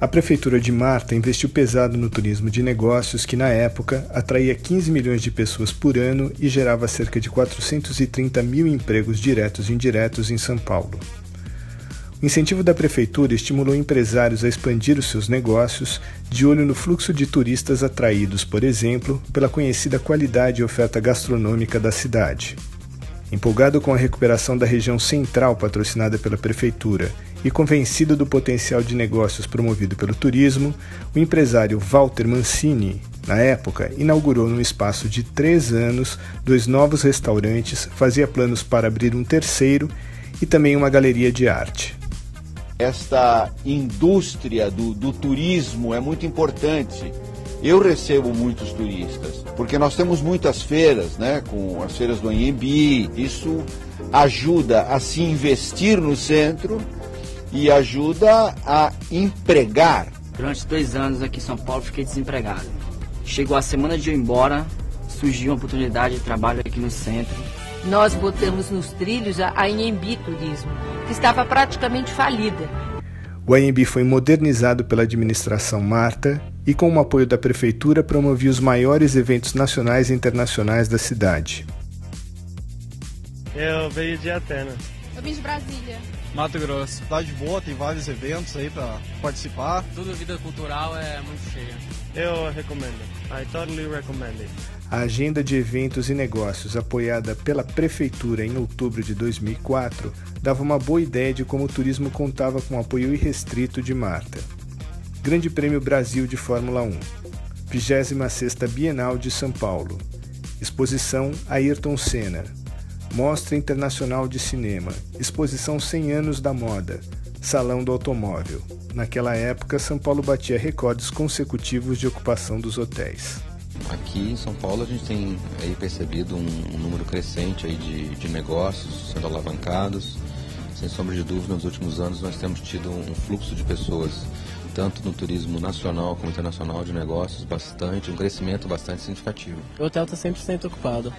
A prefeitura de Marta investiu pesado no turismo de negócios que, na época, atraía 15 milhões de pessoas por ano e gerava cerca de 430 mil empregos diretos e indiretos em São Paulo. O incentivo da prefeitura estimulou empresários a expandir os seus negócios, de olho no fluxo de turistas atraídos, por exemplo, pela conhecida qualidade e oferta gastronômica da cidade. Empolgado com a recuperação da região central patrocinada pela prefeitura e convencido do potencial de negócios promovido pelo turismo, o empresário Walter Mancini, na época, inaugurou num espaço de três anos dois novos restaurantes, fazia planos para abrir um terceiro e também uma galeria de arte. Esta indústria do, do turismo é muito importante. Eu recebo muitos turistas, porque nós temos muitas feiras, né, com as feiras do Anhembi. Isso ajuda a se investir no centro e ajuda a empregar. Durante dois anos aqui em São Paulo fiquei desempregado. Chegou a semana de eu ir embora, surgiu uma oportunidade de trabalho aqui no centro. Nós botamos nos trilhos a Anhembi Turismo, que estava praticamente falida. O Anhembi foi modernizado pela administração Marta e, com o apoio da prefeitura, promovia os maiores eventos nacionais e internacionais da cidade. Eu veio de Atenas. Eu vim de Brasília. Mato Grosso. Cidade boa, tem vários eventos aí para participar. Tudo vida cultural é muito cheia. Eu recomendo. I totally recommend it. A agenda de eventos e negócios apoiada pela prefeitura em outubro de 2004 dava uma boa ideia de como o turismo contava com o apoio irrestrito de Marta. Grande Prêmio Brasil de Fórmula 1, 26ª Bienal de São Paulo, Exposição Ayrton Senna, Mostra Internacional de Cinema, Exposição 100 anos da moda, Salão do Automóvel. Naquela época, São Paulo batia recordes consecutivos de ocupação dos hotéis. Aqui em São Paulo a gente tem aí percebido um, um número crescente aí de, de negócios sendo alavancados. Sem sombra de dúvida, nos últimos anos nós temos tido um fluxo de pessoas, tanto no turismo nacional como internacional de negócios, bastante, um crescimento bastante significativo. O hotel está 100% ocupado.